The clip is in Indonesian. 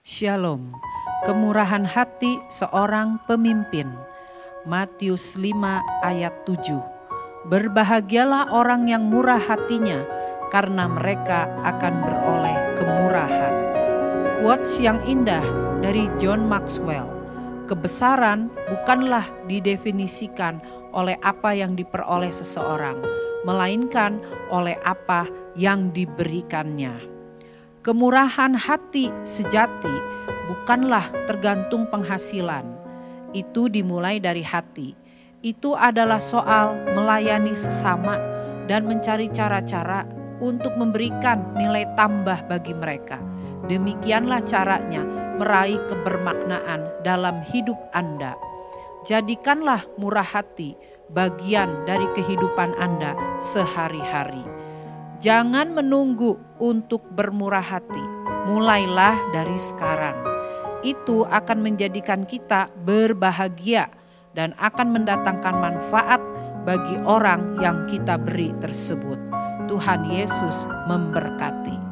Shalom. Kemurahan hati seorang pemimpin. Matius 5 ayat 7. Berbahagialah orang yang murah hatinya karena mereka akan beroleh kemurahan. Quotes yang indah dari John Maxwell. Kebesaran bukanlah didefinisikan oleh apa yang diperoleh seseorang, melainkan oleh apa yang diberikannya. Kemurahan hati sejati bukanlah tergantung penghasilan, itu dimulai dari hati. Itu adalah soal melayani sesama dan mencari cara-cara untuk memberikan nilai tambah bagi mereka. Demikianlah caranya meraih kebermaknaan dalam hidup Anda. Jadikanlah murah hati bagian dari kehidupan Anda sehari-hari. Jangan menunggu untuk bermurah hati, mulailah dari sekarang. Itu akan menjadikan kita berbahagia dan akan mendatangkan manfaat bagi orang yang kita beri tersebut. Tuhan Yesus memberkati.